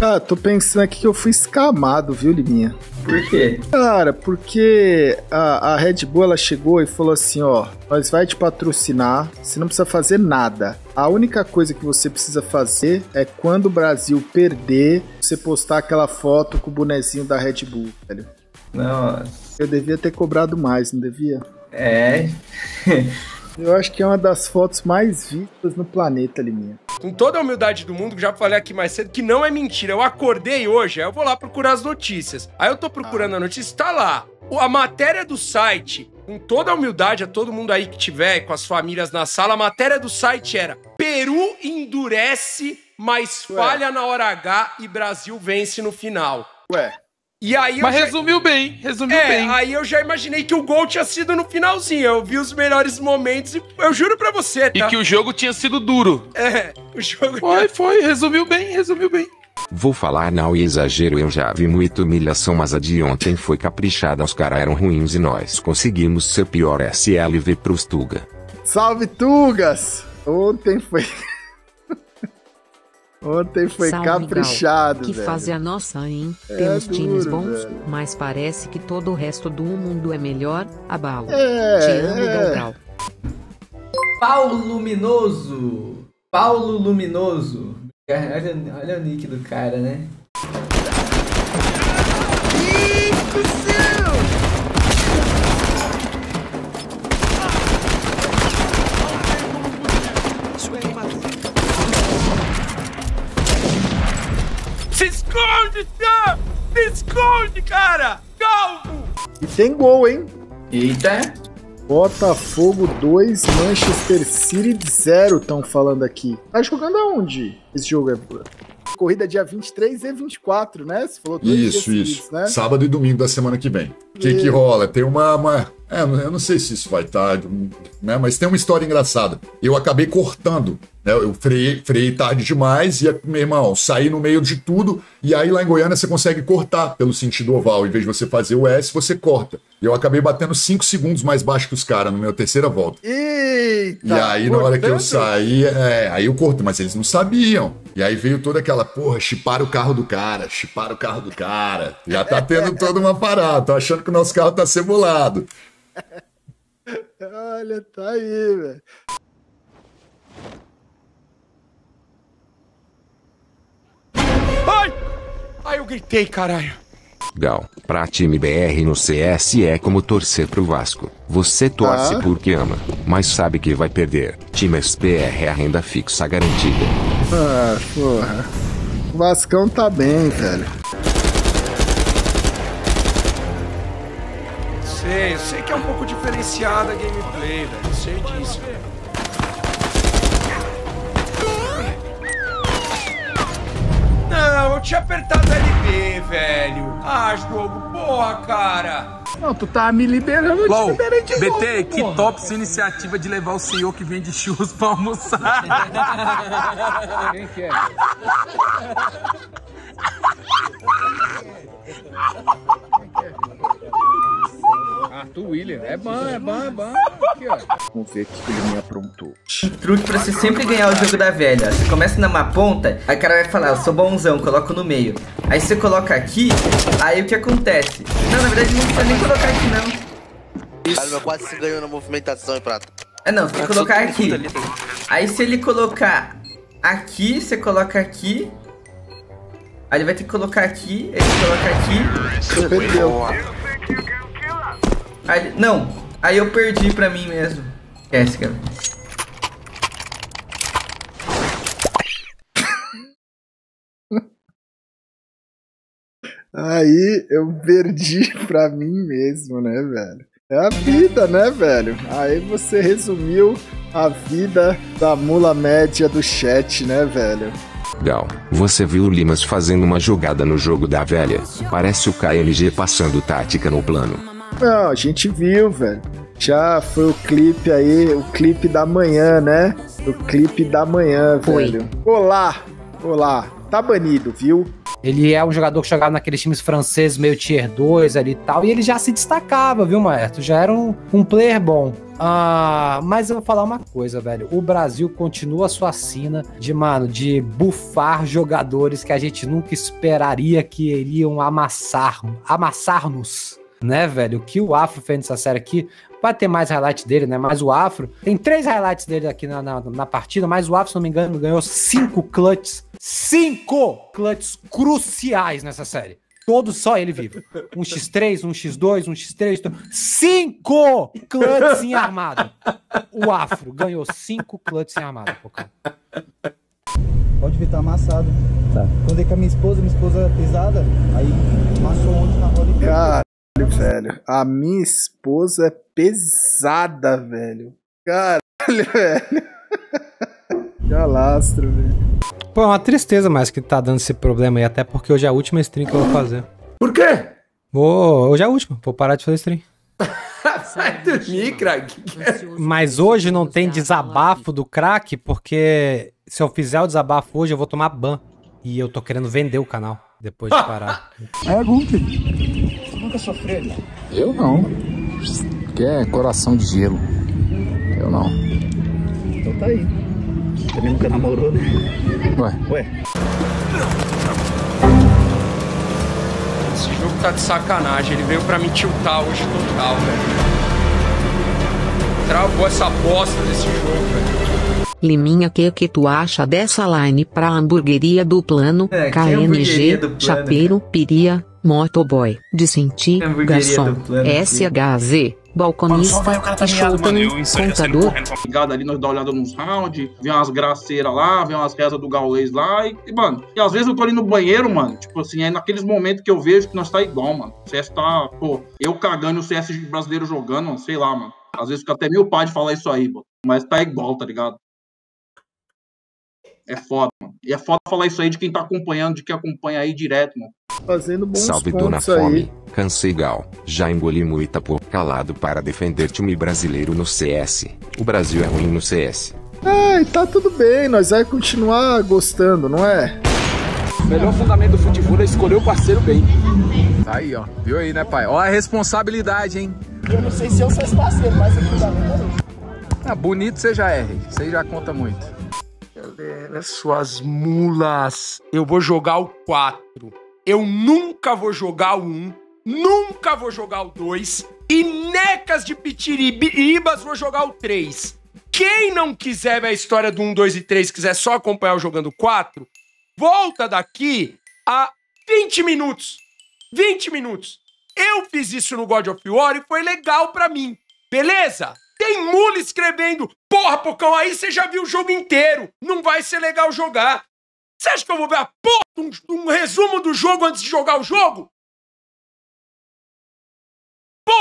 Ah, tô pensando aqui que eu fui escamado, viu, Liminha? Por quê? Cara, porque a, a Red Bull ela chegou e falou assim: ó, nós vai te patrocinar, você não precisa fazer nada. A única coisa que você precisa fazer é quando o Brasil perder, você postar aquela foto com o bonezinho da Red Bull, velho. Nossa. Eu devia ter cobrado mais, não devia? É. Eu acho que é uma das fotos mais vistas no planeta, Liminha. Com toda a humildade do mundo, que já falei aqui mais cedo, que não é mentira. Eu acordei hoje, aí eu vou lá procurar as notícias. Aí eu tô procurando a notícia, tá lá. O- A matéria do site, com toda a humildade a todo mundo aí que tiver, com as famílias na sala, a matéria do site era Peru endurece, mas falha na hora H e Brasil vence no final. Ué, E aí eu Mas já- resumiu bem, resumiu É, bem. aí eu já imaginei que o gol tinha sido no finalzinho. Eu vi os melhores momentos e eu juro pra você, E tá? que o jogo tinha sido duro. É, o jogo Foi, foi, resumiu bem, resumiu bem. Vou falar não e exagero, eu já vi muita humilhação, mas a de ontem foi caprichada. Os caras eram ruins e nós conseguimos ser pior SLV pros Tuga. salve Tugas! Ontem foi. Ontem foi Salve, caprichado, Que velho. fase a nossa, hein? É Temos times duro, bons, velho. mas parece que todo o resto do mundo é melhor. Abalo. É, Te amo, é. Galgal. Paulo Luminoso. Paulo Luminoso. Olha, olha o nick do cara, né? Sam! Se esconde, cara! Calvo! E tem gol, hein? Eita. Botafogo 2, Manchester City 0, estão falando aqui. Tá jogando aonde esse jogo é? Corrida dia 23 e 24, né? Você falou dois dias Isso, seguidos, isso. né? Sábado e domingo da semana que vem. O que, E- que rola? Tem uma. uma- é, eu não sei se isso vai estar. né? Mas tem uma história engraçada. Eu acabei cortando. Né? Eu freiei, freiei tarde demais e, meu irmão, saí no meio de tudo. E aí lá em Goiânia você consegue cortar pelo sentido oval. Em vez de você fazer o S, você corta. E eu acabei batendo 5 segundos mais baixo que os caras na minha terceira volta. Eita! E aí, na hora que eu saí, é, aí eu corto, mas eles não sabiam. E aí veio toda aquela, porra, chipar o carro do cara, chipar o carro do cara. Já tá tendo toda uma parada, tô achando que o nosso carro tá cebolado. Olha, tá aí, velho. Ai! Ai, eu gritei, caralho. Gal, pra time BR no CS é como torcer pro Vasco. Você torce Ah. porque ama, mas sabe que vai perder. Time SPR é a renda fixa garantida. Ah, porra. O Vascão tá bem, velho. Sei, eu sei que é um pouco diferenciada a gameplay, velho. Eu sei disso. Não, eu tinha apertado LB, velho. Ah, jogo, porra, cara. Não, tu tá me liberando, eu te LOL, liberei de novo, BT, que porra. top sua iniciativa de levar o senhor que vende churros pra almoçar. Quem que é? Arthur William. É bom, é bom, é bom. Aqui, ó. Vamos ver o que ele me aprontou. Truque pra você sempre ganhar o jogo da velha. Você começa numa ponta, aí o cara vai falar, eu sou bonzão, coloco no meio. Aí você coloca aqui, aí o que acontece? Não, na verdade não precisa nem colocar aqui não. Cara, meu quase se ganhou na movimentação, hein, Prata. É não, você tem que colocar aqui. Aí se ele colocar aqui, você coloca aqui. Aí ele vai ter que colocar aqui, ele coloca aqui. Você perdeu. Aí, não, aí eu perdi pra mim mesmo. Esquece, cara. Aí eu perdi pra mim mesmo, né, velho? É a vida, né, velho? Aí você resumiu a vida da mula média do chat, né, velho? Gal, você viu o Limas fazendo uma jogada no jogo da velha? Parece o KMG passando tática no plano. Não, a gente viu, velho. Já foi o clipe aí, o clipe da manhã, né? O clipe da manhã, Foi. velho. Olá! Olá! tá banido, viu? Ele é um jogador que jogava naqueles times franceses meio tier 2 ali e tal, e ele já se destacava, viu, Maestro? Já era um, um player bom. Ah, mas eu vou falar uma coisa, velho. O Brasil continua a sua sina de, mano, de bufar jogadores que a gente nunca esperaria que iriam amassar, amassar-nos. Né, velho? O que o Afro fez nessa série aqui, vai ter mais highlights dele, né? Mas o Afro, tem três highlights dele aqui na, na, na partida, mas o Afro, se não me engano, ganhou cinco clutches. Cinco clutches cruciais nessa série. Todos só ele vivo. Um X3, um X2, um X3. Cinco clutches em armado. O Afro ganhou cinco clutches em armado, Pocão. Pode ver, tá amassado. Tá. Quando dei com a minha esposa, minha esposa é pesada, aí amassou ontem na roda e Caralho, velho. A minha esposa é pesada, velho. Caralho, velho. Galastro, velho. Pô, é uma tristeza mais que tá dando esse problema aí, até porque hoje é a última stream que eu vou fazer. Por quê? Vou. Hoje é a última, vou parar de fazer stream. Vai dormir, craque. Mas hoje não tem desabafo do crack, porque se eu fizer o desabafo hoje, eu vou tomar ban. E eu tô querendo vender o canal depois de parar. É, Gunter. Nunca sofreu, né? Eu não. Que é coração de gelo. Eu não. Então tá aí. Também nunca namorou, né? Ué. Ué. Esse jogo tá de sacanagem. Ele veio pra me tiltar hoje total, velho. Travou essa bosta desse jogo, velho. Liminha, que que tu acha dessa line pra hamburgueria do plano? É, hamburgueria KMG, do plano, Chapeiro, Piria, Motoboy, de sentir, garçom, do plano, filho. SHZ, balconista, Scholten, contador, ligado ali, nós dá uma olhada nos rounds, vê umas graceiras lá, vê umas rezas do gaulês lá, e, e, mano, e às vezes eu tô ali no banheiro, mano, tipo assim, é naqueles momentos que eu vejo que nós tá igual, mano. O CS tá, pô, eu cagando e o CS brasileiro jogando, mano, sei lá, mano. Às vezes fica até meio pai de falar isso aí, mano, mas tá igual, tá ligado? É foda, mano. E é foda falar isso aí de quem tá acompanhando, de quem acompanha aí direto, mano. Fazendo bons Salve Dona aí. Fome, cansei gal, já engoli muita por calado para defender time brasileiro no CS. O Brasil é ruim no CS. Ai, tá tudo bem, nós vai continuar gostando, não é? O melhor fundamento do futebol é escolher o parceiro bem. Tá aí, ó. Viu aí, né, pai? Ó a responsabilidade, hein? Eu não sei se eu sou esse parceiro, mas eu fui da Ah, bonito você já é, isso aí já conta muito. Galera, suas mulas. Eu vou jogar o 4. Eu nunca vou jogar o 1. Nunca vou jogar o 2. E necas de pitiribas vou jogar o 3. Quem não quiser ver a história do 1, 2 e 3, quiser só acompanhar o jogando 4, volta daqui a 20 minutos. 20 minutos. Eu fiz isso no God of War e foi legal pra mim. Beleza? Tem mula escrevendo, porra, Pocão, aí você já viu o jogo inteiro. Não vai ser legal jogar. Você acha que eu vou ver a porra de um, um resumo do jogo antes de jogar o jogo?